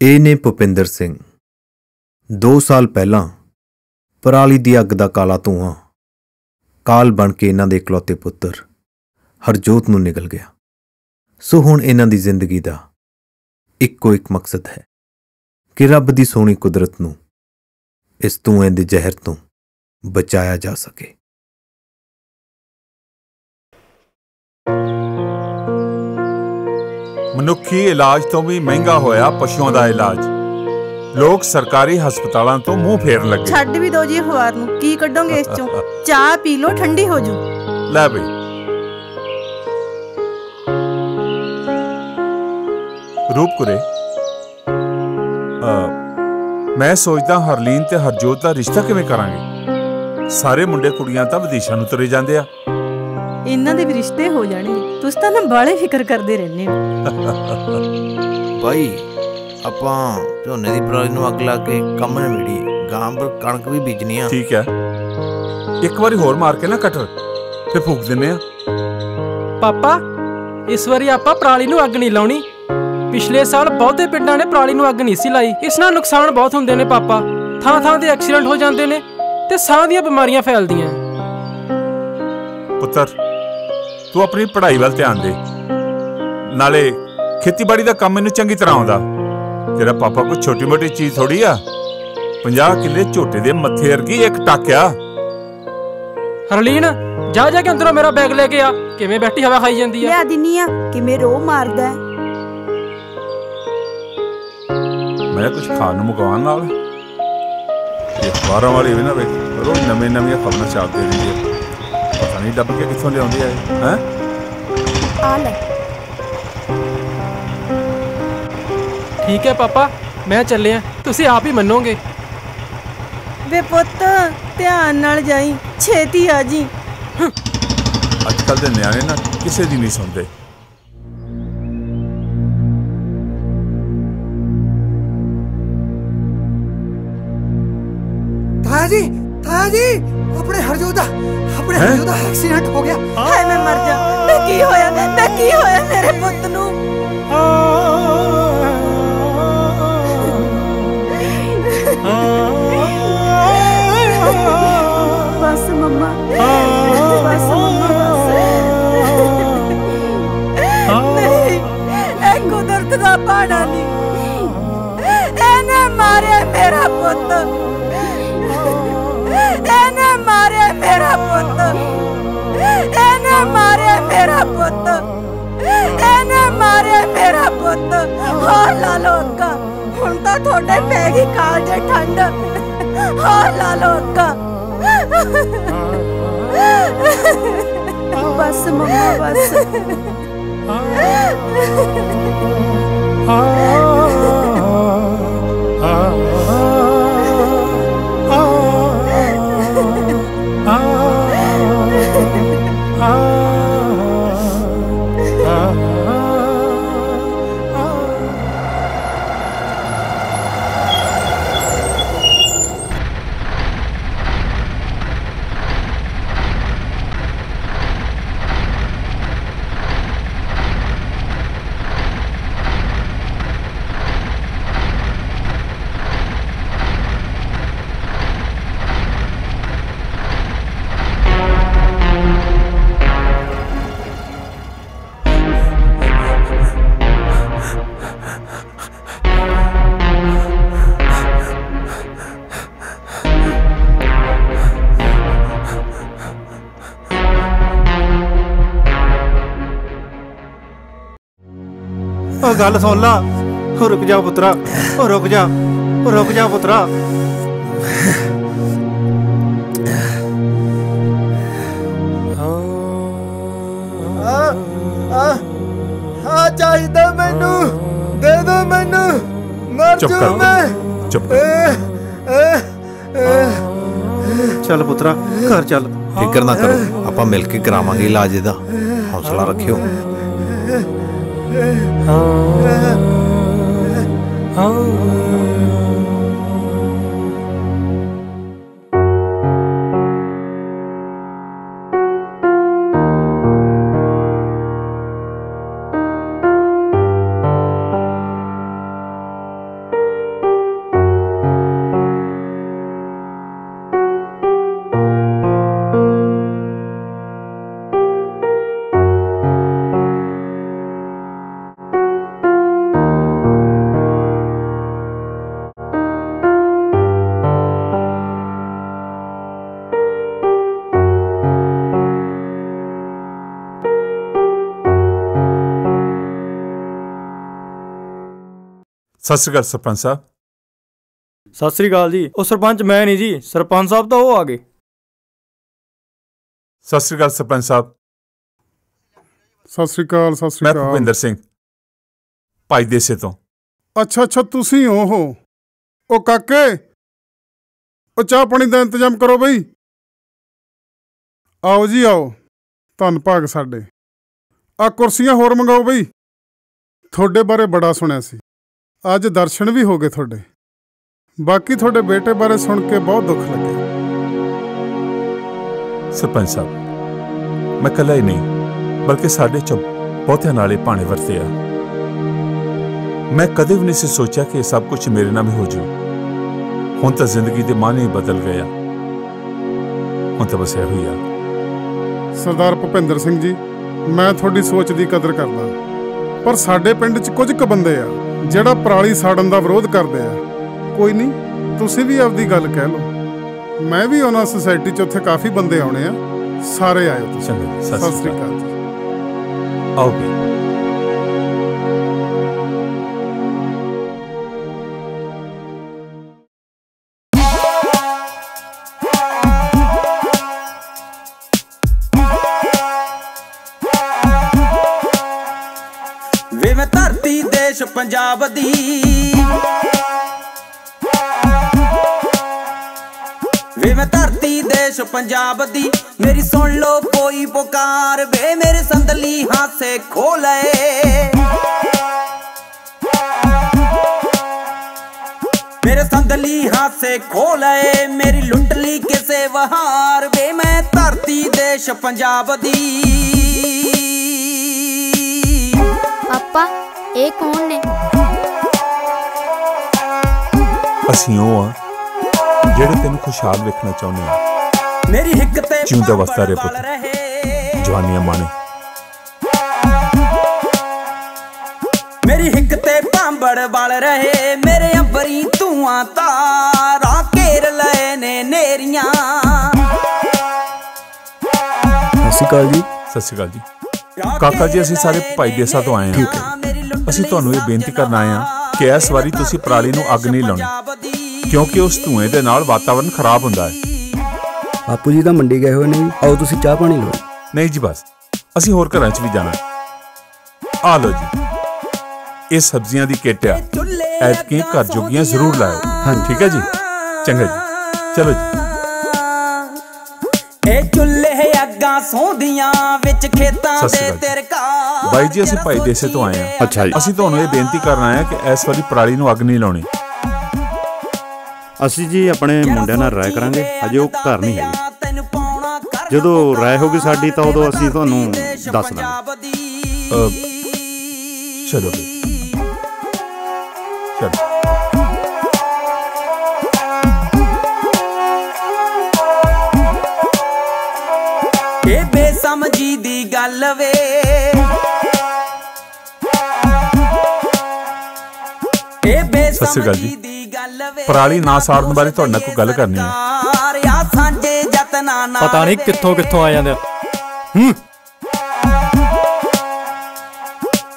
ਇਹ ਨੇ ਭੁਪਿੰਦਰ ਸਿੰਘ। 2 ਸਾਲ ਪਹਿਲਾਂ ਪਰਾਲੀ ਦੀ ਅੱਗ ਦਾ ਕਾਲਾ ਧੂਆਂ ਕਾਲ ਬਣ ਕੇ ਇਹਨਾਂ ਦੇ ਇਕਲੌਤੇ ਪੁੱਤਰ ਹਰਜੋਤ ਨੂੰ ਨਿਕਲ ਗਿਆ। ਸੋ ਹੁਣ ਇਹਨਾਂ ਦੀ ਜ਼ਿੰਦਗੀ ਦਾ ਇੱਕੋ ਇੱਕ ਮਕਸਦ ਹੈ ਕਿ ਰੱਬ ਦੀ ਸੋਹਣੀ ਕੁਦਰਤ ਨੂੰ ਇਸ ਧੂਏ ਦੇ ਜ਼ਹਿਰ ਤੋਂ ਬਚਾਇਆ ਜਾ ਸਕੇ। ਮਨੁੱਖੀ ਇਲਾਜ ਤੋਂ ਵੀ ਮਹਿੰਗਾ ਹੋਇਆ ਪਸ਼ੂਆਂ ਦਾ ਇਲਾਜ। ਲੋਕ ਸਰਕਾਰੀ ਹਸਪਤਾਲਾਂ ਤੋਂ ਮੂੰਹ ਫੇਰਨ ਲੱਗੇ। ਛੱਡ ਵੀ ਦੋ ਜੀ ਅਖਬਾਰ ਨੂੰ। ਕੀ ਕੱਢੋਗੇ ਇਸ ਚੋਂ? ਚਾਹ ਪੀ ਲਓ ਠੰਡੀ ਹੋ ਜੂ। ਲੈ ਬਈ। ਰੂਪਕੁਰੇ ਮੈਂ ਸੋਚਦਾ ਹਰਲੀਨ ਤੇ ਹਰਜੋਤ ਦਾ ਰਿਸ਼ਤਾ ਕਿਵੇਂ ਕਰਾਂਗੇ? ਸਾਰੇ ਮੁੰਡੇ ਕੁੜੀਆਂ ਤਾਂ ਵਿਦੇਸ਼ਾਂ ਨੂੰ ਤੁਰੇ ਜਾਂਦੇ ਆ। ਇਹਨਾਂ ਦੇ ਵੀ ਰਿਸ਼ਤੇ ਹੋ ਜਾਣਗੇ। ਤੁਸੀਂ ਤਾਂ ਨਾ ਬਾਲੇ ਫਿਕਰ ਕਰਦੇ ਰਹਿੰਦੇ ਹੋ। ਭਾਈ ਆਪਾਂ ਝੋਨੇ ਦੀ ਪਰਾਲੀ ਨੂੰ ਅੱਗ ਲਾ ਕੇ ਕੰਮ ਨਿਬੇੜੀਏ ਗਾਂ ਪਰ ਕਣਕ ਵੀ ਬੀਜਣੀ ਆ। ਠੀਕ ਹੈ। ਇੱਕ ਵਾਰੀ ਹੋਰ ਮਾਰ ਕੇ ਨਾ ਕਟਰ ਤੇ ਫੂਕ ਦਿੰਨੇ ਆ ਪਾਪਾ ਇਸ ਵਾਰੀ ਆਪਾਂ ਪਰਾਲੀ ਨੂੰ ਅੱਗ ਨਹੀਂ ਲਾਉਣੀ। ਪਿਛਲੇ ਸਾਲ ਬਹੁਤੇ ਪਿੰਡਾਂ ਨੇ ਪਰਾਲੀ ਨੂੰ ਅੱਗ ਨਹੀਂ ਸੀ ਲਾਈ। ਇਸ ਨਾਲ ਨੁਕਸਾਨ ਬਹੁਤ ਹੁੰਦੇ ਨੇ ਪਾਪਾ। ਥਾਂ ਥਾਂ ਤੇ ਐਕਸੀਡੈਂਟ ਹੋ ਜਾਂਦੇ ਨੇ ਤੇ ਸਾਹ ਦੀਆਂ ਬਿਮਾਰੀਆਂ ਫੈਲਦੀਆਂ। ਪੁੱਤਰ ਤੂੰ ਆਪਣੀ ਪੜ੍ਹਾਈ ਵੱਲ ਧਿਆਨ ਦੇ। ਨਾਲੇ ਖੇਤੀਬਾੜੀ ਦਾ ਕੰਮ ਮੈਨੂੰ ਚੰਗੀ ਤਰ੍ਹਾਂ ਆਉਂਦਾ। ਤੇਰਾ ਪਾਪਾ ਕੋਈ ਛੋਟੀ-ਮੋਟੀ ਚੀਜ਼ ਥੋੜੀ ਆ। 50 ਕਿੱਲੇ ਝੋਟੇ ਦੇ ਮੱਥੇ ਵਰਗੀ ਇੱਕ ਟਾਕਿਆ ਹਰਲੀਨ ਜਾ ਜਾ ਕੇ ਅੰਦਰੋਂ ਮੇਰਾ ਬੈਗ ਲੈ ਕੇ ਆ। ਕਿਵੇਂ ਬੈਠੀ ਹਵਾ ਖਾਈ ਜਾਂਦੀ ਆ? ਲਿਆ ਦਿੰਨੀ ਆ ਕਿਵੇਂ ਰੋ ਮਾਰਦਾ। ਹੈ। ਮੈਂ ਕੁਝ ਖਾਣ ਨੂੰ ਮੰਗਵਾਉਣ ਨਾਲ। ਇਹ ਅਖਬਾਰਾਂ ਵਾਲੀ ਵੀ ਨਾ ਵੇਖ ਰੋਜ਼ ਨਵੇਂ ਨਵੀਆਂ ਖਬਰਾਂ ਛਾਪਦੇ ਰਹਿੰਦੇ ਆ। ਪਤਾ ਨਹੀਂ ਡੱਬ ਕੇ ਕਿੱਥੋਂ ਲਿਆਉਂਦੀ ਆ ਇਹ ਹੈ ਆ ਲੈ ਠੀਕ ਹੈ ਪਾਪਾ ਮੈਂ ਚੱਲਿਆ ਤੁਸੀਂ ਆਪ ਹੀ ਮੰਨੋਗੇ ਵੇ ਪੁੱਤ ਧਿਆਨ ਨਾਲ ਜਾਈ ਛੇਤੀ ਆ ਜੀ ਅੱਜ ਕੱਲ ਦੇ ਨਿਆਣੇ ਨਾ ਕਿਸੇ ਦੀ ਨਹੀਂ ਸੁਣਦੇ ਤਾਇਆ ਜੀ ਆਪਣੇ ਹੈਂ? ਹਰਜੋਤ ਦਾ ਐਕਸੀਡੈਂਟ ਹੋ ਗਿਆ ਹਾਏ ਮੈਂ ਮਰ ਜਾ। ਮੈਂ ਕੀ ਹੋਇਆ? ਮੈਂ ਕੀ ਹੋਇਆ ਮੇਰੇ ਪੁੱਤ ਨੂੰ? ਬਸ ਮੰਮਾ। ਬਸ ਮੰਮਾ ਨਹੀਂ ਇਹ ਕੁਦਰਤ ਦਾ ਪਾਣਾ ਨਹੀਂ। ਇਹਨੇ ਮਾਰਿਆ ਮੇਰਾ ਪੁੱਤ। ਪੁੱਤ ਹੋ ਲਾ ਲੋਕਾ ਹੁਣ ਤਾਂ ਤੁਹਾਡੇ ਪੈ ਗਈ ਕਾਲ ਠੰਡ। ਹੋ ਲਾ ਲੋਕਾ ਬਸ ਮੰਮਾ, ਬਸ। ਉਹ ਗੱਲ ਸੁਣ ਲਾ। ਉਹ ਰੁਕ ਜਾ ਪੁੱਤਰਾ। ਉਹ ਰੁਕ ਜਾ। ਉਹ ਰੁਕ ਜਾ ਪੁੱਤਰਾ। ਆ ਆ ਆ ਚਾਹੀਦਾ ਮੈਨੂੰ। ਦੇ ਦੋ ਮੈਨੂੰ। ਮਰ ਚੁੱਪ ਜੂ ਕਰ। ਮੈਂ। ਚੁੱਪ ਕਰ। ਚੱਲ ਪੁੱਤਰਾ ਘਰ ਚੱਲ। ਫਿਕਰ ਨਾ ਕਰੋ। ਆਪਾਂ ਮਿਲ ਕੇ ਕਰਾਵਾਂਗੇ ਇਲਾਜ ਇਹਦਾ। ਹੌਸਲਾ ਰੱਖਿਓ। oh, oh. ਸਤਿ ਸ਼੍ਰੀ ਅਕਾਲ ਸਰਪੰਚ ਸਾਹਿਬ। ਸਤਿ ਸ੍ਰੀ ਅਕਾਲ ਜੀ। ਉਹ ਸਰਪੰਚ ਮੈਂ ਨਹੀਂ ਜੀ ਸਰਪੰਚ ਸਾਹਿਬ ਤਾਂ ਉਹ ਆ ਗਏ। ਸਤਿ ਸ਼੍ਰੀ ਅਕਾਲ ਸਰਪੰਚ ਸਾਹਿਬ। ਸਤਿ ਸ੍ਰੀ ਅਕਾਲ ਸਤਿ ਸ੍ਰੀ ਮੈਂ ਅਕਾਲ। ਭੁਪਿੰਦਰ ਸਿੰਘ ਭਾਈ ਦੇਸੇ ਤੋਂ। ਅੱਛਾ ਅੱਛਾ ਤੁਸੀਂ ਹੋ ਹੋ ਉਹ ਕਾਕੇ? ਉਹ ਚਾਹ ਪਾਣੀ ਦਾ ਇੰਤਜ਼ਾਮ ਕਰੋ ਬਈ। ਆਓ ਜੀ ਆਓ। ਧੰਨ ਭਾਗ ਸਾਡੇ। ਆ ਕੁਰਸੀਆਂ ਹੋਰ ਮੰਗਾਓ ਬਈ। ਤੁਹਾਡੇ ਬਾਰੇ ਬੜਾ ਸੁਣਿਆ ਸੀ। ਅੱਜ ਦਰਸ਼ਨ ਵੀ ਹੋ ਗਏ ਤੁਹਾਡੇ। ਬਾਕੀ ਤੁਹਾਡੇ ਬੇਟੇ ਬਾਰੇ ਸੁਣ ਕੇ ਬਹੁਤ ਦੁੱਖ ਲੱਗਿਆ। ਸਰਪੰਚ ਸਾਹਿਬ ਮੈਂ ਇਕੱਲਾ ਹੀ ਨਹੀਂ ਬਲਕਿ ਸਾਡੇ ਚ ਬਹੁਤਿਆਂ ਨਾਲੇ ਭਾਣੇ ਵਰਤੇ ਆ। ਮੈਂ ਕਦੇ ਵੀ ਨਹੀਂ ਸੀ ਸੋਚਿਆ ਕਿ ਇਹ ਸਭ ਕੁਝ ਮੇਰੇ ਨਾਲ ਵੀ ਹੋ ਜੂ ਹੁਣ ਤਾਂ ਜ਼ਿੰਦਗੀ ਦੇ ਮਾਨੇ ਬਦਲ ਗਏ ਆ। ਹੁਣ ਤਾਂ ਬਸ ਇਹੋ ਹੀ ਆ। ਸਰਦਾਰ ਭੁਪਿੰਦਰ ਸਿੰਘ ਜੀ ਮੈਂ ਤੁਹਾਡੀ ਸੋਚ ਦੀ ਕਦਰ ਕਰਦਾ। ਪਰ ਸਾਡੇ ਪਿੰਡ 'ਚ ਕੁਝ ਕੁ ਬੰਦੇ ਆ। ਜਿਹੜਾ ਪਰਾਲੀ ਸਾੜਨ ਦਾ ਵਿਰੋਧ ਕਰਦੇ ਆ। ਕੋਈ ਨਹੀਂ ਤੁਸੀਂ ਵੀ ਆਪਦੀ ਗੱਲ ਕਹਿ ਲਓ। ਮੈਂ ਵੀ ਉਹਨਾਂ ਸੁਸਾਇਟੀ 'ਚ ਉੱਥੇ ਕਾਫੀ ਬੰਦੇ ਆਉਣੇ ਆ। ਸਾਰੇ ਆਇਓ ਤੁਸੀਂ। ਸਤਿ ਸ੍ਰੀ ਅਕਾਲ ਆਓ ਵੇ ਪੰਜਾਬ ਦੀ ਵੇ ਮੈਂ ਧਰਤੀ ਦੇਸ਼ ਪੰਜਾਬ ਦੀ ਮੇਰੀ ਸੁਣ ਲੋ ਕੋਈ ਪੁਕਾਰ ਵੇ ਮੇਰੇ ਸੰਦਲੀ ਹਾਸੇ ਖੋਲੇ ਮੇਰੇ ਸੰਦਲੀ ਹਾਸੇ ਖੋਲੇ ਮੇਰੀ ਲੁੱਟਲੀ ਕਿਸੇ ਵਹਾਰ ਵੇ ਮੈਂ ਧਰਤੀ ਦੇਸ਼ ਪੰਜਾਬ ਦੀ ਪਾਪਾ ਇਹ ਕੌਣ ਨੇ? ਅਸੀਂ ਉਹ ਆ ਜਿਹੜੇ ਤੈਨੂੰ ਖੁਸ਼ਹਾਲ ਵੇਖਣਾ ਚਾਹੁੰਦੇ ਆ ਮੇਰੀ ਹਿੱਕ ਤੇ ਜਿਉਂਦਾ ਵਸਦਾ ਬਲ ਪੁੱਤ। ਜਵਾਨੀਆਂ ਮਾਣੇ। ਮੇਰੀ ਹਿੱਕ ਤੇ ਭਾਂਬੜ ਵਲ ਰਹੇ। ਮੇਰੇ ਅੰਬਰੀ ਧੂਆਂ ਤਾਰਾਂ ਘੇਰ ਲਏ ਨੇ ਨੇਰੀਆਂ। ਸਤਿ ਸ੍ਰੀ ਅਕਾਲ ਜੀ। ਸਤਿ ਸ਼੍ਰੀ ਅਕਾਲ ਜੀ। ਕਾਕਾ ਜੀ, ਅਸੀਂ ਸਾਰੇ ਭਾਈ ਦੇਸਾਂ ਤੋਂ ਆਏ ਹਾਂ। ਅਸੀਂ ਤੁਹਾਨੂੰ ਇਹ ਬੇਨਤੀ ਕਰਨ ਆਏ ਹਾਂ ਕਿ ਇਸ ਵਾਰੀ ਤੁਸੀਂ ਪਰਾਲੀ ਨੂੰ ਅੱਗ ਨਹੀਂ ਲਾਉਣੀ ਕਿਉਂਕਿ ਉਸ ਧੂਏ ਦੇ ਨਾਲ ਵਾਤਾਵਰਣ ਖਰਾਬ ਹੁੰਦਾ ਹੈ। ਬਾਪੂ ਜੀ ਤਾਂ ਮੰਡੀ ਗਏ ਹੋਏ ਨੇ ਆਓ ਤੁਸੀਂ ਚਾਹ ਪਾਣੀ ਲਓ। ਨਹੀਂ ਜੀ ਬਸ ਅਸੀਂ ਹੋਰ ਘਰਾਂ 'ਚ ਵੀ ਜਾਣਾ। ਹੈ। ਆ ਲਓ ਜੀ ਇਹ ਸਬਜ਼ੀਆਂ ਦੀ ਕਿੱਟ ਆ। ਐਤਕੀ ਘਰ ਜੋਗੀਆਂ ਜ਼ਰੂਰ ਲਾਓ ਹਾਂਜੀ। ਠੀਕ ਹੈ ਜੀ? ਚੰਗਾ ਜੀ। ਚਲੋ ਜੀ। ਇਹ ਚੁੱਲ੍ਹੇ ਅੱਗਾਂ ਸੌਂਦੀਆਂ ਵਿੱਚ ਖੇਤਾਂ ਦੇ। ਤਿਰਕਾ ਬਾਈ ਜੀ ਅਸੀਂ ਭਾਈ ਦੇਸੇ ਤੋਂ ਆਏ ਹਾਂ। ਅੱਛਾ ਜੀ। ਅਸੀਂ ਤੁਹਾਨੂੰ ਇਹ ਬੇਨਤੀ ਕਰਨ ਆਏ ਹਾਂ ਕਿ ਇਸ ਵਾਰੀ ਪਰਾਲੀ ਨੂੰ ਅੱਗ ਨਹੀਂ ਲਾਉਣੀ। ਅਸੀਂ ਜੀ ਆਪਣੇ ਮੁੰਡਿਆਂ ਨਾਲ ਰਾਏ ਕਰਾਂਗੇ। ਅਜੇ ਉਹ ਘਰ ਨਹੀਂ ਹੈਗੇ। ਜਦੋਂ ਰਾਏ ਹੋਗੀ ਸਾਡੀ ਤਾਂ ਉਦੋਂ ਅਸੀਂ ਤੁਹਾਨੂੰ ਦੱਸ ਦਾਂਗੇ। ਚਲੋ ਫਿਰ। ਚਲੋ। ਇਹ ਬੇਸਮਝੀ ਦੀ ਗੱਲ ਵੇ। ਸਤਿ ਸ਼੍ਰੀ ਅਕਾਲ ਜੀ। ਬੇਸਮਝੀ ਦੀ ਗੱਲ ਵੇ ਪਰਾਲੀ ਨਾ ਸਾੜਨ ਬਾਰੇ ਤੁਹਾਡੇ ਨਾਲ ਕੋਈ ਗੱਲ ਕਰਨੀ ਹੈ। ਪਤਾ ਨਹੀਂ। ਕਿੱਥੋਂ ਕਿੱਥੋਂ ਆ ਜਾਂਦੇ ਆ।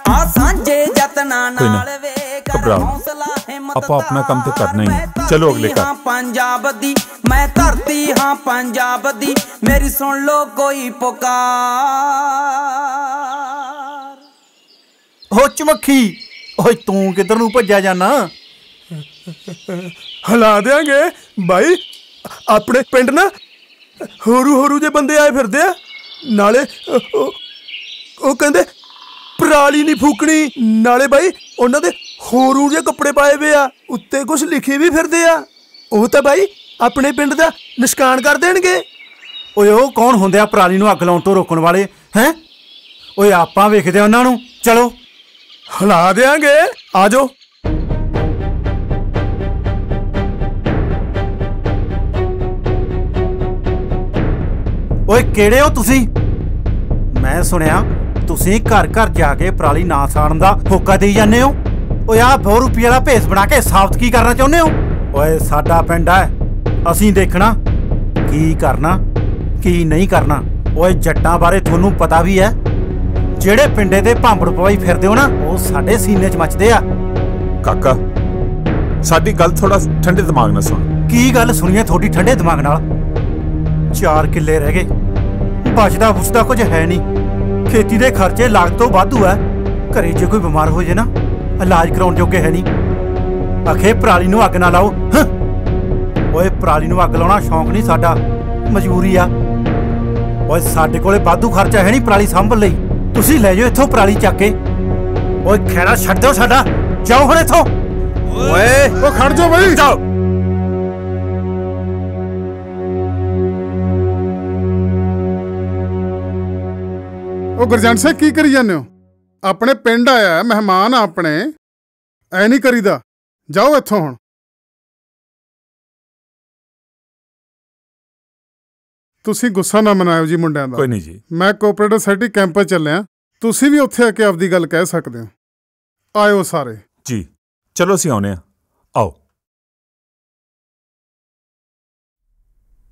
ਆ ਸਾਂਝੇ ਜਤਨਾਂ ਕੋਈ ਨਾ, ਨਾਲ ਵੇ ਕਰ ਘਬਰਾਓ ਨਾ। ਹੌਸਲਾ ਹਿੰਮਤ ਆਪਾਂ ਆਪਣਾ ਕੰਮ ਤੇ। ਕਰਨਾ ਹੀ ਹੈ। ਚਲੋ ਅਗਲੇ। ਹਾਂ ਪੰਜਾਬ ਦੀ ਮੈਂ ਧਰਤੀ ਹਾਂ ਪੰਜਾਬ ਦੀ ਮੇਰੀ ਸੁਣ ਲੋ ਕੋਈ ਪੁਕਾਰ ਹੋ ਚਮੱਖੀ ਓਏ ਤੂੰ ਕਿੱਧਰ ਨੂੰ ਭੱਜਿਆ ਜਾਣਾ ਹਿਲਾ ਦੇਾਂਗੇ ਬਾਈ ਆਪਣੇ ਪਿੰਡ ਨਾ ਹੋਰੂ ਹੋਰੂ ਜੇ ਬੰਦੇ ਆਏ ਫਿਰਦੇ ਆ ਨਾਲੇ ਉਹ ਕਹਿੰਦੇ ਪਰਾਲੀ ਨਹੀਂ ਫੂਕਣੀ ਨਾਲੇ ਬਾਈ ਉਹਨਾਂ ਦੇ ਹੋਰੂ ਜੇ ਕੱਪੜੇ ਪਾਏ ਵੇ ਆ ਉੱਤੇ ਕੁਝ ਲਿਖੇ ਵੀ ਫਿਰਦੇ ਆ। ਉਹ ਤਾਂ ਬਾਈ ਆਪਣੇ ਪਿੰਡ ਦਾ ਨਿਸ਼ਕਾਨ ਕਰ ਦੇਣਗੇ। ਓਏ ਉਹ ਕੌਣ ਹੁੰਦੇ ਆ ਪਰਾਲੀ ਨੂੰ ਅੱਗ ਲਾਉਣ ਤੋਂ ਰੋਕਣ ਵਾਲੇ ਹੈ? ਓਏ ਆਪਾਂ ਵੇਖਦੇ ਆ ਉਹਨਾਂ ਨੂੰ ਚਲੋ। ਹਿਲਾ ਦੇਾਂਗੇ ਆਜੋ ਓਏ ਕਿਹੜੇ ਹੋ ਤੁਸੀਂ? ਮੈਂ ਸੁਣਿਆ ਤੁਸੀਂ ਘਰ ਘਰ ਜਾ ਕੇ ਪਰਾਲੀ ਨਾ ਸਾੜਨ ਦਾ ਹੋਕਾ ਦੇਈ ਜਾਂਦੇ ਹੋ। ਓਏ ਆਹ 2 ਰੁਪਏ ਵਾਲਾ ਭੇਸ ਬਣਾ ਕੇ ਸਾਬਤ ਕੀ ਕਰਨਾ ਚਾਹੁੰਦੇ ਹੋ? ਓਏ ਸਾਡਾ ਪਿੰਡ ਹੈ ਅਸੀਂ ਦੇਖਣਾ ਕੀ ਕਰਨਾ ਕੀ ਨਹੀਂ ਕਰਨਾ। ਓਏ ਜੱਟਾਂ ਬਾਰੇ ਤੁਹਾਨੂੰ ਪਤਾ ਵੀ ਹੈ ਜਿਹੜੇ ਪਿੰਡੇ ਤੇ ਭਾਂਬੜ ਪਵਾਈ ਫਿਰਦੇ ਹੋ ਨਾ ਉਹ ਸਾਡੇ ਸੀਨੇ 'ਚ ਮੱਚਦੇ ਆ। ਕਾਕਾ ਸਾਡੀ ਗੱਲ ਥੋੜਾ ਠੰਡੇ ਦਿਮਾਗ ਨਾਲ ਸੁਣ। ਕੀ ਗੱਲ ਸੁਣੀਏ ਤੁਹਾਡੀ ਠੰਡੇ ਦਿਮਾਗ ਨਾਲ? ਚਾਰ ਕਿੱਲੇ ਰਹਿ ਗਏ। ਬਚਦਾ ਬੁਚਦਾ ਕੁਝ ਹੈ ਨਹੀਂ। ਖੇਤੀ ਦੇ ਖਰਚੇ ਲਾਗਤ ਤੋਂ ਵਾਧੂ ਐ। ਘਰੇ ਜੇ ਕੋਈ ਬਿਮਾਰ ਹੋ ਜੇ ਨਾ ਇਲਾਜ ਕਰਾਉਣ ਜੋਗੇ ਹੈ ਨਹੀਂ। ਆਖੇ ਪਰਾਲੀ ਨੂੰ ਅੱਗ ਨਾ ਲਾਓ। ਓਏ ਪਰਾਲੀ ਨੂੰ ਅੱਗ ਲਾਉਣਾ ਸ਼ੌਂਕ ਨਹੀਂ ਸਾਡਾ। ਮਜਬੂਰੀ ਆ। ਓਏ ਸਾਡੇ ਕੋਲੇ ਵਾਧੂ ਖਰਚਾ ਹੈ ਨਹੀਂ ਪਰਾਲੀ ਸੰਭਲ ਲਈ। ਤੁਸੀਂ ਲੈ ਜਾਓ ਇੱਥੋਂ ਪਰਾਲੀ ਚੱਕ ਕੇ। ਓਏ ਖੈਰਾ ਛੱਡ ਦਿਓ ਸਾਡਾ। ਜਾਓ ਹੁਣ ਇੱਥੋਂ। ਓਏ ਉਹ ਖੜ ਜਾ ਬਈ। ਜਾਓ। ਉਹ ਗੁਰਜੰਟ ਸਿੰਘ ਕੀ ਕਰੀ ਜਾਂਦੇ ਹੋ? ਆਪਣੇ ਪਿੰਡ ਆਇਆ ਹੈ, ਮਹਿਮਾਨ ਆ ਆਪਣੇ। ਐ ਨਹੀਂ ਕਰੀਦਾ। ਜਾਓ ਇੱਥੋਂ ਹੁਣ। ਤੁਸੀਂ ਗੁੱਸਾ ਨਾ ਮਨਾਇਓ ਜੀ ਮੁੰਡਿਆਂ ਦਾ। ਕੋਈ ਨਹੀਂ ਜੀ। ਮੈਂ ਕੋਆਪਰੇਟਿਵ ਸੋਸਾਇਟੀ ਕੈਂਪਸ ਚੱਲਿਆ। ਤੁਸੀਂ ਵੀ ਉੱਥੇ ਆ ਕੇ ਆਪਦੀ ਗੱਲ ਕਹਿ ਸਕਦੇ ਹੋ। ਆਇਓ ਸਾਰੇ। ਜੀ। ਚਲੋ ਅਸੀਂ ਆਉਨੇ ਆ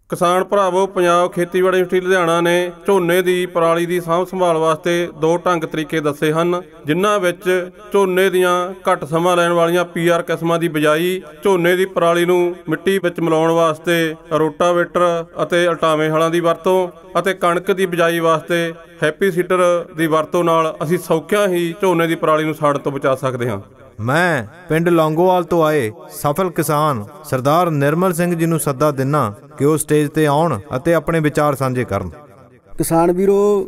ਕਿਸਾਨ ਭਰਾਵੋ, ਪੰਜਾਬ ਖੇਤੀਬਾੜੀ ਯੂਨੀਵਰਸਿਟੀ ਲੁਧਿਆਣਾ ਨੇ ਝੋਨੇ ਦੀ ਪਰਾਲੀ ਦੀ ਸਾਂਭ ਸੰਭਾਲ ਵਾਸਤੇ ਦੋ ਢੰਗ ਤਰੀਕੇ ਦੱਸੇ ਹਨ, ਜਿਨ੍ਹਾਂ ਵਿੱਚ ਝੋਨੇ ਦੀਆਂ ਘੱਟ ਸਮਾਂ ਲੈਣ ਵਾਲੀਆਂ ਪੀਆਰ ਕਿਸਮਾਂ ਦੀ ਬਜਾਈ, ਝੋਨੇ ਦੀ ਪਰਾਲੀ ਨੂੰ ਮਿੱਟੀ ਵਿੱਚ ਮਿਲਾਉਣ ਵਾਸਤੇ ਰੋਟਾਵੇਟਰ ਅਤੇ ਅਲਟਾਵੇਂ ਹਲਾਂ ਦੀ ਵਰਤੋਂ ਅਤੇ ਕਣਕ ਦੀ ਬਜਾਈ ਵਾਸਤੇ ਹੈਪੀ ਸੀਡਰ ਦੀ ਵਰਤੋਂ ਨਾਲ ਅਸੀਂ ਸੌਖਿਆਂ ਹੀ ਝੋਨੇ ਦੀ ਪਰਾਲੀ ਨੂੰ ਸਾੜ ਤੋਂ ਬਚਾ ਸਕਦੇ ਹਾਂ। ਮੈਂ ਪਿੰਡ ਲੌਂਗੋਵਾਲ ਤੋਂ ਆਏ ਸਫਲ ਕਿਸਾਨ ਸਰਦਾਰ ਨਿਰਮਲ ਸਿੰਘ ਜੀ ਨੂੰ ਸੱਦਾ ਦਿੰਨਾ ਕਿ ਉਹ ਸਟੇਜ ਤੇ ਆਉਣ ਅਤੇ ਆਪਣੇ ਵਿਚਾਰ ਸਾਂਝੇ ਕਰਨ। ਕਿਸਾਨ ਵੀਰੋ,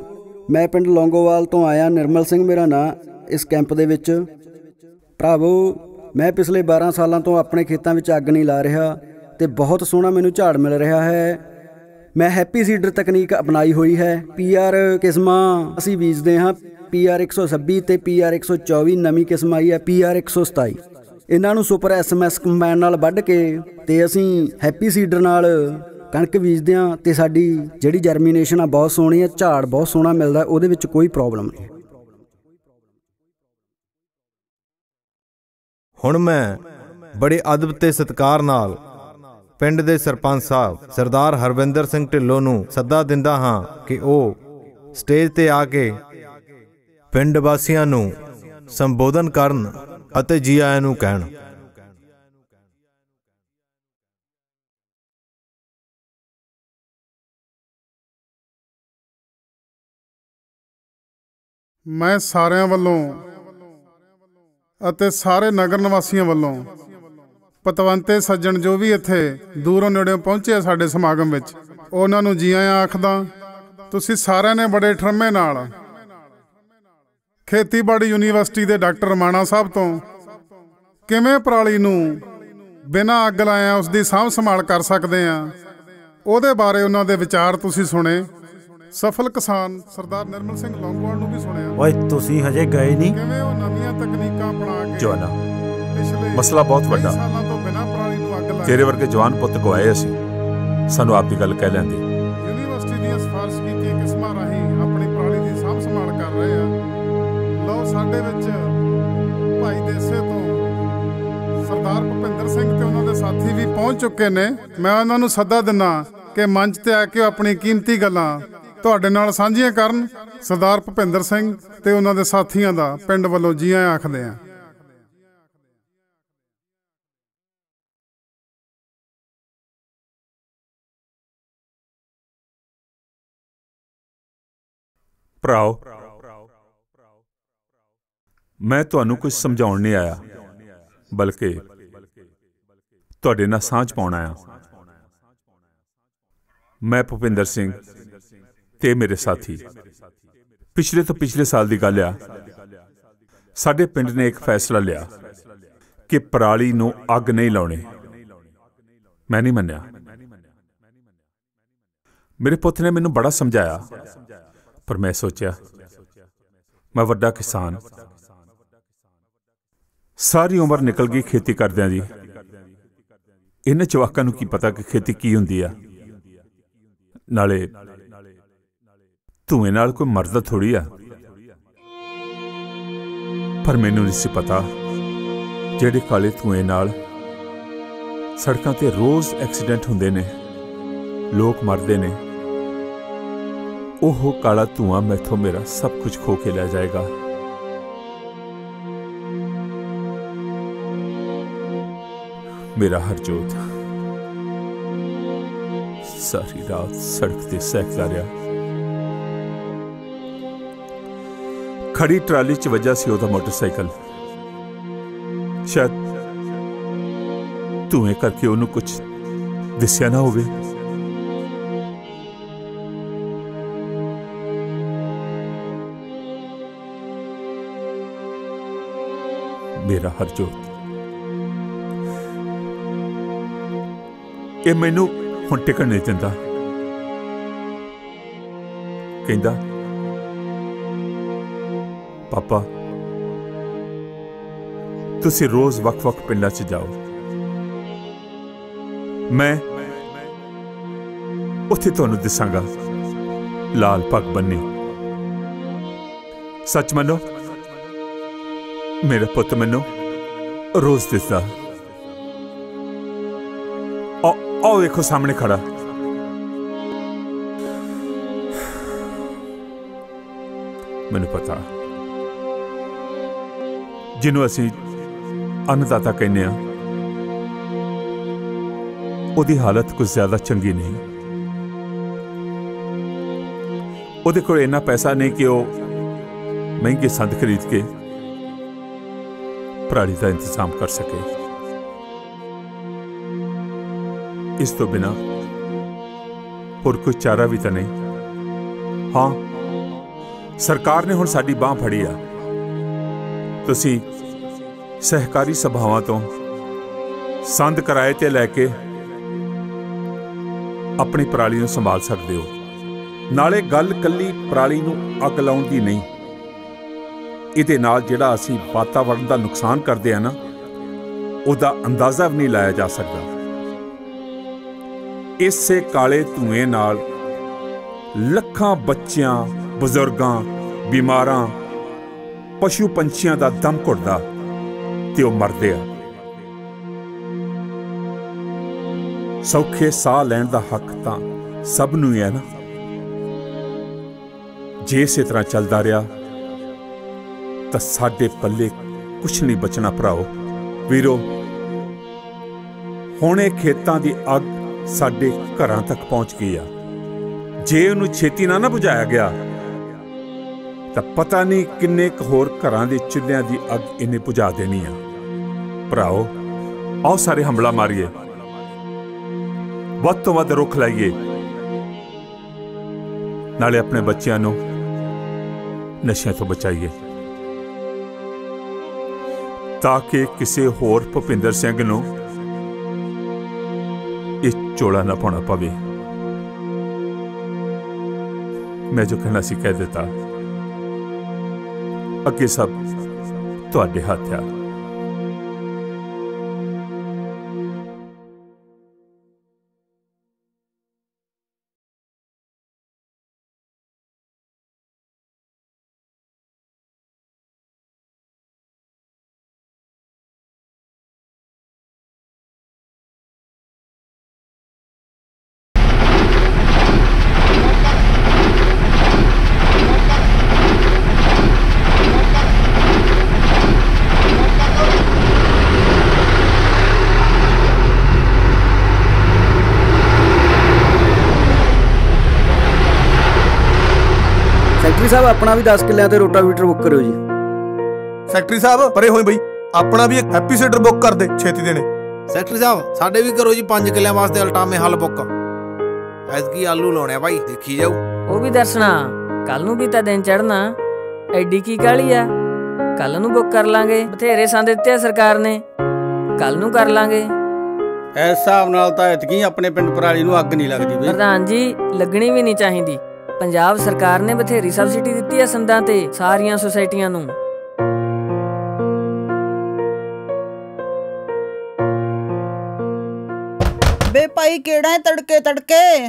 ਮੈਂ ਪਿੰਡ ਲੌਂਗੋਵਾਲ ਤੋਂ ਆਇਆ, ਨਿਰਮਲ ਸਿੰਘ ਮੇਰਾ ਨਾਂ, ਇਸ ਕੈਂਪ ਦੇ ਵਿੱਚ। ਭਰਾਵੋ, ਮੈਂ ਪਿਛਲੇ 12 ਸਾਲਾਂ ਤੋਂ ਆਪਣੇ ਖੇਤਾਂ ਵਿੱਚ ਅੱਗ ਨਹੀਂ ਲਾ ਰਿਹਾ ਤੇ ਬਹੁਤ ਸੋਹਣਾ ਮੈਨੂੰ ਝਾੜ ਮਿਲ ਰਿਹਾ ਹੈ। ਮੈਂ ਹੈਪੀ ਸੀਡਰ ਤਕਨੀਕ ਅਪਣਾਈ ਹੋਈ ਹੈ। ਪੀਆਰ ਕਿਸਮਾਂ ਅਸੀਂ ਬੀਜਦੇ ਹਾਂ। ਪੀਆਰ 126 ਤੇ ਪੀਆਰ 124 ਨਵੀਂ ਕਿਸਮ ਆਈ ਹੈ ਪੀਆਰ 127 ਇਹਨਾਂ ਨੂੰ ਸੁਪਰ ਐਸਐਮਐਸ ਕੰਬਾਈਨ ਨਾਲ ਵੱਢ ਕੇ ਤੇ ਅਸੀਂ ਹੈਪੀ ਸੀਡਰ ਨਾਲ ਕਣਕ ਬੀਜਦੇ ਹਾਂ ਤੇ ਸਾਡੀ ਜਿਹੜੀ ਜਰਮੀਨੇਸ਼ਨ ਆ ਬਹੁਤ ਸੋਹਣੀ ਹੈ, ਝਾੜ ਬਹੁਤ ਸੋਹਣਾ ਮਿਲਦਾ, ਉਹਦੇ ਵਿੱਚ ਕੋਈ ਪ੍ਰੋਬਲਮ ਨਹੀਂ। ਹੁਣ ਮੈਂ ਬੜੇ ਅਦਬ ਤੇ ਸਤਿਕਾਰ ਨਾਲ ਪਿੰਡ ਦੇ ਸਰਪੰਚ ਸਾਹਿਬ ਸਰਦਾਰ ਹਰਵਿੰਦਰ ਸਿੰਘ ਢਿੱਲੋਂ ਨੂੰ ਸੱਦਾ ਦਿੰਦਾ ਹਾਂ ਕਿ ਉਹ ਸਟੇਜ ਤੇ ਆ ਕੇ ਪਿੰਡ ਵਾਸੀਆਂ ਨੂੰ ਸੰਬੋਧਨ ਕਰਨ ਅਤੇ ਜੀ ਆਇਆਂ ਨੂੰ ਕਹਿਣ। ਮੈਂ ਸਾਰਿਆਂ ਵੱਲੋਂ ਅਤੇ ਸਾਰੇ ਨਗਰ ਨਿਵਾਸੀਆਂ ਵੱਲੋਂ ਪਤਵੰਤੇ ਸੱਜਣ ਜੋ ਵੀ ਇੱਥੇ ਦੂਰੋਂ ਨੇੜਿਓਂ ਪਹੁੰਚੇ ਸਾਡੇ ਸਮਾਗਮ ਵਿੱਚ, ਉਹਨਾਂ ਨੂੰ ਜੀ ਆਇਆਂ ਆਖਦਾ, ਤੁਸੀਂ ਸਾਰਿਆਂ ਨੇ ਬੜੇ ਠਰਮੇ ਨਾਲ ਖੇਤੀਬਾੜੀ ਯੂਨੀਵਰਸਿਟੀ ਦੇ ਡਾਕਟਰ ਮਾਣਾ ਸਾਹਿਬ ਤੋਂ ਕਿਵੇਂ ਪਰਾਲੀ ਨੂੰ ਬਿਨਾਂ ਅੱਗ ਲਾਇਆ ਉਸ ਦੀ ਸਾਂਭ ਸੰਭਾਲ ਕਰ ਸਕਦੇ ਆ? ਉਹਦੇ ਬਾਰੇ ਉਹਨਾਂ ਦੇ ਵਿਚਾਰ ਤੁਸੀਂ ਸੁਣੇ। ਸਫਲ ਕਿਸਾਨ ਸਰਦਾਰ ਨਿਰਮਲ ਸਿੰਘ ਲੌਂਗੋਵਾਲ ਨੂੰ ਵੀ ਸੁਣਿਆ। ਓਏ ਤੁਸੀਂ ਹਜੇ ਗਏ ਨਹੀਂ? ਕਿਵੇਂ ਉਹ ਨਵੀਆਂ ਤਕਨੀਕਾਂ ਅਪਣਾ ਕੇ ਜਵਾਨਾ ਮਸਲਾ ਬਹੁਤ ਵੱਡਾ। ਸਾਲਾਂ ਤੋਂ ਬਿਨਾਂ ਪਰਾਲੀ ਨੂੰ ਅੱਗ ਲਾਏ ਤੇਰੇ ਵਰਗੇ ਜਵਾਨ ਪੁੱਤ ਗਵਾਏ ਅਸੀਂ। ਸਾਨੂੰ ਆਪ ਦੀ ਗੱਲ ਕਹਿ ਲੈਂਦੇ। ਯੂਨੀਵਰਸਿਟੀ ਦੀਆਂ ਪਹੁੰਚ ਚੁੱਕੇ ਨੇ, ਮੈਂ ਉਹਨਾਂ ਨੂੰ ਸੱਦਾ ਦਿੰਨਾ ਕਿ ਮੰਚ ਤੇ ਆ ਕੇ ਆਪਣੀ ਕੀਮਤੀ ਗੱਲਾਂ ਤੁਹਾਡੇ ਨਾਲ ਸਾਂਝੀਆਂ ਕਰਨ, ਸਰਦਾਰ ਭੁਪਿੰਦਰ ਸਿੰਘ ਤੇ ਉਹਨਾਂ ਦੇ ਸਾਥੀਆਂ ਦਾ ਪਿੰਡ ਵੱਲੋਂ ਜੀ ਆਇਆਂ ਆਖਦੇ ਆ ਭਰਾਓ, ਮੈਂ ਤੁਹਾਨੂੰ ਕੁਝ ਸਮਝਾਉਣ ਨਹੀਂ ਆਇਆ, ਬਲਕਿ ਤੁਹਾਡੇ ਨਾਲ ਸਾਂਝ ਪਾਉਣਾ ਆਇਆ। ਮੈਂ ਭੁਪਿੰਦਰ ਸਿੰਘ ਤੇ ਮੇਰੇ ਸਾਥੀ। ਪਿਛਲੇ ਤੋਂ ਪਿਛਲੇ ਸਾਲ ਦੀ ਗੱਲ ਆ। ਸਾਡੇ ਪਿੰਡ ਨੇ ਇੱਕ ਫੈਸਲਾ ਲਿਆ ਕਿ ਪਰਾਲੀ ਨੂੰ ਅੱਗ ਨਹੀਂ ਲਾਉਣੀ। ਮੈਂ ਨਹੀਂ ਮੰਨਿਆ। ਮੇਰੇ ਪੁੱਤ ਨੇ ਮੈਨੂੰ ਬੜਾ ਸਮਝਾਇਆ, ਪਰ ਮੈਂ ਸੋਚਿਆ, ਮੈਂ ਵੱਡਾ ਕਿਸਾਨ। ਸਾਰੀ ਉਮਰ ਨਿਕਲ ਗਈ ਖੇਤੀ ਕਰਦਿਆਂ ਦੀ। ਇਹਨਾਂ ਜਵਾਕਾਂ ਨੂੰ ਕੀ ਪਤਾ ਕਿ ਖੇਤੀ ਕੀ ਹੁੰਦੀ ਆ? ਨਾਲੇ ਧੂਏ ਨਾਲ ਕੋਈ ਮਰਦਾ ਥੋੜੀ ਆ। ਪਰ ਮੈਨੂੰ ਨਹੀਂ ਸੀ ਪਤਾ ਜਿਹੜੇ ਕਾਲੇ ਧੂਏ ਨਾਲ ਸੜਕਾਂ ਤੇ ਰੋਜ਼ ਐਕਸੀਡੈਂਟ ਹੁੰਦੇ ਨੇ, ਲੋਕ ਮਰਦੇ ਨੇ। ਉਹ ਕਾਲਾ ਧੂਆਂ ਮੈਥੋਂ ਮੇਰਾ ਸਭ ਕੁਝ ਖੋ ਕੇ ਲੈ ਜਾਏਗਾ। ਮੇਰਾ ਹਰਜੋਤ ਸਾਰੀ ਰਾਤ ਸੜਕ ਤੇ ਸਹਿਕਦਾ ਰਿਹਾ ਖੜੀ ਟਰਾਲੀ 'ਚ ਵੱਜਾ ਸੀ ਉਹਦਾ ਮੋਟਰਸਾਈਕਲ ਸ਼ਾਇਦ ਧੂਏ ਕਰਕੇ ਉਹਨੂੰ ਕੁਝ ਦਿਸਿਆ ਨਾ ਹੋਵੇ ਮੇਰਾ ਹਰਜੋਤ ਇਹ ਮੈਨੂੰ ਹੁਣ ਟਿਕਣ ਨਹੀਂ ਦਿੰਦਾ। ਕਹਿੰਦਾ, ਪਾਪਾ, ਤੁਸੀਂ ਰੋਜ਼ ਵੱਖ-ਵੱਖ ਪਿੰਡਾਂ 'ਚ ਜਾਓ। ਮੈਂ ਉੱਥੇ ਤੁਹਾਨੂੰ ਦਿਸਾਂਗਾ, ਲਾਲ ਪੱਗ ਬੰਨੇ। ਸੱਚ ਮੰਨੋ, ਮੇਰਾ ਪੁੱਤ ਮੈਨੂੰ ਰੋਜ਼ ਦਿਸਦਾ। ਆ ਆਓ ਵੇਖੋ ਸਾਹਮਣੇ ਖੜਾ। ਮੈਨੂੰ ਪਤਾ। ਜਿਹਨੂੰ ਅਸੀਂ ਅੰਨਦਾਤਾ ਕਹਿੰਦੇ ਆ ਉਹਦੀ ਹਾਲਤ ਕੁਝ ਜ਼ਿਆਦਾ ਚੰਗੀ ਨਹੀਂ। ਉਹਦੇ ਕੋਲ ਇੰਨਾ ਪੈਸਾ ਨਹੀਂ ਕਿ ਉਹ ਮਹਿੰਗੇ ਸੰਦ ਖਰੀਦ ਕੇ ਪਰਾਲੀ ਦਾ ਇੰਤਜ਼ਾਮ ਕਰ ਸਕੇ। ਇਸ ਤੋਂ ਬਿਨਾ ਹੋਰ ਕੋਈ ਚਾਰਾ ਵੀ ਤਾਂ ਨਹੀਂ। ਹਾਂ, ਸਰਕਾਰ ਨੇ ਹੁਣ ਸਾਡੀ ਬਾਹ ਫੜੀ ਆ। ਤੁਸੀਂ ਸਹਿਕਾਰੀ ਸਭਾਵਾਂ ਤੋਂ ਸੰਦ ਕਿਰਾਏ ਤੇ ਲੈ ਕੇ ਆਪਣੀ ਪਰਾਲੀ ਨੂੰ ਸੰਭਾਲ ਸਕਦੇ ਹੋ। ਨਾਲੇ ਗੱਲ ਕੱਲੀ ਪਰਾਲੀ ਨੂੰ ਅੱਗ ਲਾਉਣ ਦੀ ਨਹੀਂ। ਇਹਦੇ ਨਾਲ ਜਿਹੜਾ ਅਸੀਂ ਵਾਤਾਵਰਣ ਦਾ ਨੁਕਸਾਨ ਕਰਦੇ ਆ ਨਾ, ਉਹਦਾ ਅੰਦਾਜ਼ਾ ਵੀ ਨਹੀਂ ਲਾਇਆ ਜਾ ਸਕਦਾ। ਇਸੇ ਕਾਲੇ ਧੂਏ ਨਾਲ ਲੱਖਾਂ ਬੱਚਿਆਂ, ਬਜ਼ੁਰਗਾਂ, ਬਿਮਾਰਾਂ, ਪਸ਼ੂ ਪੰਛੀਆਂ ਦਾ ਦਮ ਘੁੱਟਦਾ ਤੇ ਉਹ ਮਰਦੇ ਆ। ਸੌਖੇ ਸਾਹ ਲੈਣ ਦਾ ਹੱਕ ਤਾਂ ਸਭ ਨੂੰ ਹੀ ਹੈ ਨਾ। ਜੇ ਇਸੇ ਤਰ੍ਹਾਂ ਚੱਲਦਾ ਰਿਹਾ, ਤਾਂ ਸਾਡੇ ਪੱਲੇ ਕੁਝ ਨਹੀਂ ਬਚਣਾ ਭਰਾਓ। ਵੀਰੋ, ਹੁਣੇ ਖੇਤਾਂ ਦੀ ਅੱਗ ਸਾਡੇ ਘਰਾਂ ਤੱਕ ਪਹੁੰਚ ਗਈ ਆ। ਜੇ ਉਹਨੂੰ ਛੇਤੀ ਨਾ ਨਾ ਬੁਝਾਇਆ ਗਿਆ, ਤਾਂ ਪਤਾ ਨਹੀਂ ਕਿੰਨੇ ਕੁ ਹੋਰ ਘਰਾਂ ਦੇ ਚੁੱਲ੍ਹਿਆਂ ਦੀ ਅੱਗ ਇਹਨੇ ਬੁਝਾ ਦੇਣੀ ਆ। ਭਰਾਓ, ਆਓ ਸਾਰੇ ਹਮਲਾ ਮਾਰੀਏ। ਵੱਧ ਤੋਂ ਵੱਧ ਰੁੱਖ ਲਾਈਏ। ਨਾਲੇ ਆਪਣੇ ਬੱਚਿਆਂ ਨੂੰ ਨਸ਼ਿਆਂ ਤੋਂ ਬਚਾਈਏ। ਤਾਂ ਕਿ ਕਿਸੇ ਹੋਰ ਭੁਪਿੰਦਰ ਸਿੰਘ ਨੂੰ ਇਹ ਚੋਲਾ ਨਾ ਪਾਉਣਾ ਪਵੇ। ਮੈਂ ਜੋ ਕਹਿਣਾ ਸੀ ਕਹਿ ਦਿੱਤਾ। ਅੱਗੇ ਸਭ ਤੁਹਾਡੇ ਹੱਥ ਆ। ਸਾਹਿਬ ਆਪਣਾ ਵੀ 10 ਕਿੱਲਿਆਂ ਤੇ ਰੋਟਾਵੀਟਰ ਬੁੱਕ ਕਰਿਓ ਜੀ। ਸੈਕਟਰੀ ਸਾਹਿਬ ਪਰੇ ਹੋਏ ਬਈ। ਆਪਣਾ ਵੀ ਇੱਕ ਹੈਪੀ ਸੀਡਰ ਬੁੱਕ ਕਰ ਦੇ ਛੇਤੀ ਦੇਣੇ। ਸੈਕਟਰੀ ਸਾਹਿਬ ਸਾਡੇ ਵੀ ਕਰੋ ਜੀ 5 ਕਿੱਲਿਆਂ ਵਾਸਤੇ ਅਲਟਾਮੇ ਹੱਲ ਬੁੱਕ ਐਤਕੀ ਆਲੂ ਲਾਉਣੇ ਆ ਭਾਈ ਦੇਖੀ ਜਾਓ ਉਹ ਵੀ ਦਰਸ਼ਨਾ ਕੱਲ ਨੂੰ ਵੀ ਤਾਂ ਦਿਨ ਚੜਨਾ ਐਡੀ ਕੀ ਕਾਲੀ ਆ? ਕੱਲ ਨੂੰ ਬੁੱਕ ਕਰ ਲਾਂਗੇ। ਬਥੇਰੇ ਸੰਦ ਦਿੱਤੇ ਆ ਸਰਕਾਰ ਨੇ। ਕੱਲ ਨੂੰ ਕਰ ਲਾਂਗੇ। ਇਸ ਹਿਸਾਬ ਨਾਲ ਤਾਂ ਇਤਕੀ ਆਪਣੇ ਪਿੰਡ ਪਰਾਲੀ ਨੂੰ ਅੱਗ ਨਹੀਂ ਲੱਗਦੀ ਬਈ। ਪ੍ਰਧਾਨ ਜੀ ਲੱਗਣੀ ਵੀ ਨਹੀਂ ਚਾਹੀਦੀ। ਪੰਜਾਬ ਸਰਕਾਰ ਨੇ ਬਥੇਰੀ ਸਬਸਿਡੀ ਦਿੱਤੀ ਹੈ ਸੰਦਾਂ ਤੇ ਸਾਰੀਆਂ ਸੁਸਾਇਟੀਆਂ ਨੂੰ। ਬੇ ਭਾਈ ਕਿਹੜਾ ਹੈ ਤੜਕੇ ਤੜਕੇ?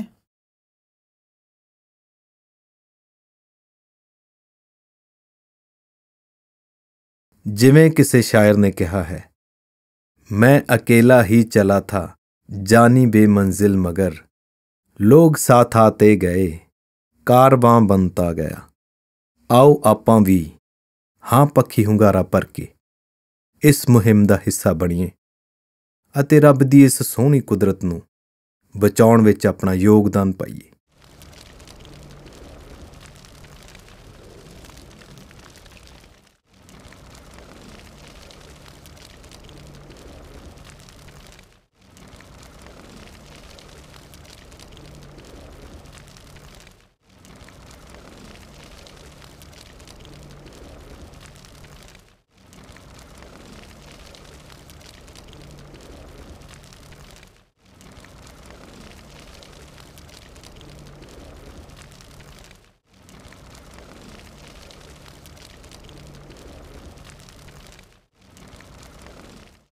ਜਿਵੇਂ ਕਿਸੇ ਸ਼ਾਇਰ ਨੇ ਕਿਹਾ ਹੈ ਮੈਂ ਅਕੇਲਾ ਹੀ ਚਲਾ ਥਾ ਜਾਨੀ ਬੇਮੰਜ਼ਿਲ ਮਗਰ। ਲੋਕ ਸਾਥ ਆਤੇ ਗਏ। ਕਾਰਵਾਂ ਬਣਤਾ ਗਿਆ। ਆਓ ਆਪਾਂ ਵੀ ਹਾਂ ਪੱਖੀ ਹੁੰਗਾਰਾ ਭਰ ਕੇ ਇਸ ਮੁਹਿੰਮ ਦਾ ਹਿੱਸਾ ਬਣੀਏ ਅਤੇ ਰੱਬ ਦੀ ਇਸ ਸੋਹਣੀ ਕੁਦਰਤ ਨੂੰ ਬਚਾਉਣ ਵਿੱਚ ਆਪਣਾ ਯੋਗਦਾਨ ਪਾਈਏ।